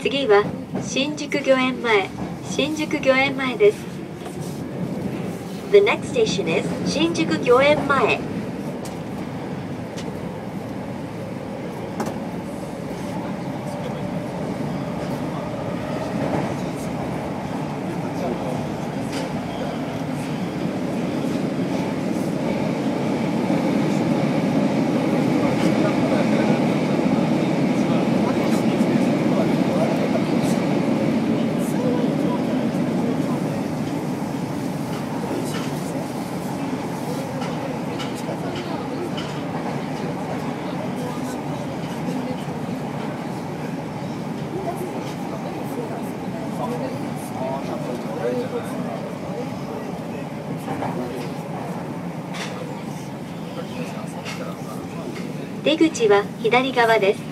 次は新宿御苑前新宿御苑前です The next station is 新宿御苑前。出口は左側です。